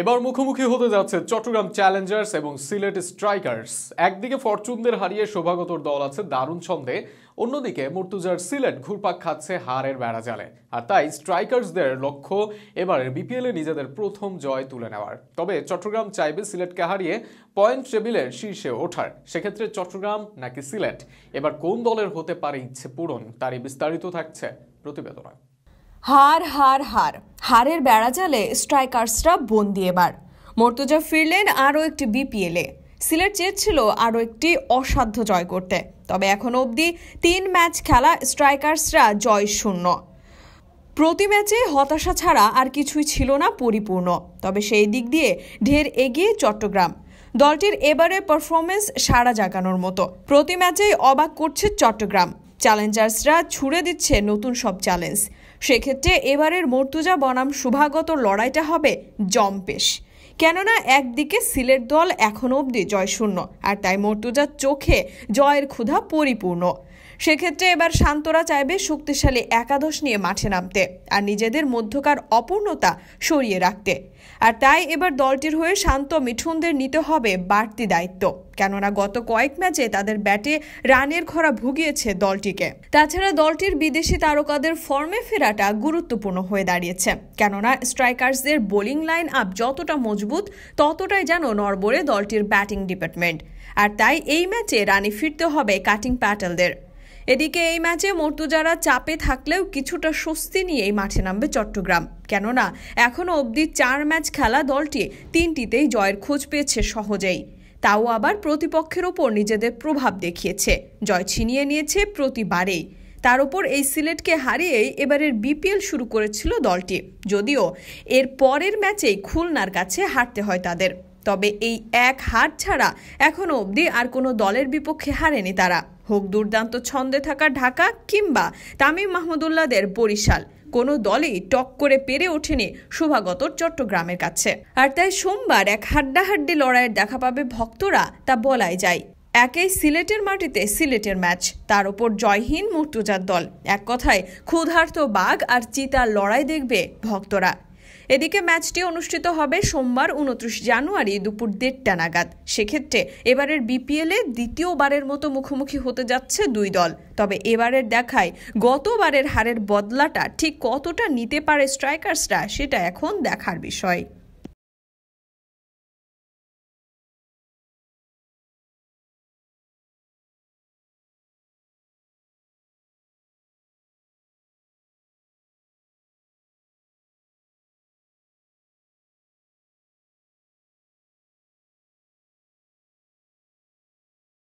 এবার মুখোমুখি হতে যাচ্ছে চট্টগ্রাম চ্যালেঞ্জার্স এবং সিলেট স্ট্রাইকার্স। একদিকে ফরচুনদের হারিয়ে শোভাগতর দল আছে দারুণ ছন্দে, অন্যদিকে মুর্তুজার সিলেট ঘুরপাক খাচ্ছে হারের বেড়া জালে। আর তাই স্ট্রাইকার্সদের লক্ষ্য এবারের বিপিএলে নিজেদের প্রথম জয় তুলে নেওয়ার। তবে চট্টগ্রাম চাইবে সিলেটকে হারিয়ে পয়েন্ট টেবিলের শীর্ষে ওঠার। সেক্ষেত্রে চট্টগ্রাম নাকি সিলেট? এবার কোন দলের হতে পারে ইচ্ছে পূরণ, তারই বিস্তারিত থাকছে প্রতিবেদনায় হার হার হার। হারের বেড়াজালে স্ট্রাইকার্সরা বন্দি এবার। মর্তুজা ফিরলেন আরও একটি বিপিএলে। সিলেট চেয়েছিল আরও একটি অসাধ্য জয় করতে। তবে এখন অবধি তিন ম্যাচ খেলা স্ট্রাইকার্সরা জয় শূন্য। প্রতি ম্যাচে হতাশা ছাড়া আর কিছুই ছিল না পরিপূর্ণ। তবে সেই দিক দিয়ে ঢের এগিয়ে চট্টগ্রাম। দলটির এবারে পারফরমেন্স সাড়া জাগানোর মতো। প্রতি ম্যাচেই অবাক করছে চট্টগ্রাম। চ্যালেঞ্জার্সরা ছুড়ে দিচ্ছে নতুন সব চ্যালেঞ্জ। সেক্ষেত্রে এবারের মর্তুজা বনাম শুভাগত লড়াইটা হবে জম্পেশ। কেননা একদিকে সিলেট দল এখনও অবধি জয়শূন্য আর তাই মর্তুজার চোখে জয়ের ক্ষুধা পরিপূর্ণ। সেক্ষেত্রে এবার শান্তরা চাইবে শক্তিশালী একাদশ নিয়ে মাঠে নামতে, আর নিজেদের মধ্যকার অপূর্ণতা সরিয়ে রাখতে। আর তাই এবার দলটির হয়ে শান্ত মিঠুনদের নিতে হবে বাড়তি দায়িত্ব। কেননা গত কয়েক ম্যাচে তাদের ব্যাটে রানের খরা ভুগিয়েছে দলটিকে। তাছাড়া দলটির বিদেশি তারকাদের ফর্মে ফেরাটা গুরুত্বপূর্ণ হয়ে দাঁড়িয়েছে। কেননা স্ট্রাইকার্সদের বোলিং লাইন আপ যতটা মজবুত, ততটাই যেন নরবরে দলটির ব্যাটিং ডিপার্টমেন্ট। আর তাই এই ম্যাচে রানে ফিরতে হবে কাটিং প্যাটেলদের। এদিকে এই ম্যাচে মর্তুজারা চাপে থাকলেও কিছুটা স্বস্তি নিয়েই মাঠে নামবে চট্টগ্রাম। কেননা এখনও অবধি চার ম্যাচ খেলা দলটি তিনটিতেই জয়ের খোঁজ পেয়েছে সহজেই। তাও আবার প্রতিপক্ষের ওপর নিজেদের প্রভাব দেখিয়েছে। জয় ছিনিয়ে নিয়েছে প্রতিবারেই। তার ওপর এই সিলেটকে হারিয়েই এবারের বিপিএল শুরু করেছিল দলটি। যদিও এর পরের ম্যাচেই খুলনার কাছে হারতে হয় তাদের। তবে এই এক হার ছাড়া এখনও অবধি আর কোনো দলের বিপক্ষে হারেনি তারা। হোক দুর্দান্ত ছন্দে থাকা ঢাকা কিংবা তামিম মাহমুদুল্লাদের বরিশাল। কোনো দলই টক করে পেরে ওঠেনি শোভাগত চট্টগ্রামের কাছে। আর তাই সোমবার এক হাড্ডাহাড্ডি লড়াইয়ের দেখা পাবে ভক্তরা, তা বলাই যায়। একেই সিলেটের মাটিতে সিলেটের ম্যাচ, তার ওপর জয়হীন মুর্তুজার দল। এক কথায়, ক্ষুধার্ত বাঘ আর চিতার লড়াই দেখবে ভক্তরা। এদিকে ম্যাচটি অনুষ্ঠিত হবে সোমবার উনত্রিশ জানুয়ারি দুপুর দেড়টা নাগাদ। সেক্ষেত্রে এবারের বিপিএলে দ্বিতীয়বারের মতো মুখোমুখি হতে যাচ্ছে দুই দল। তবে এবারের দেখায় গতবারের হারের বদলাটা ঠিক কতটা নিতে পারে স্ট্রাইকার্সরা সেটা এখন দেখার বিষয়।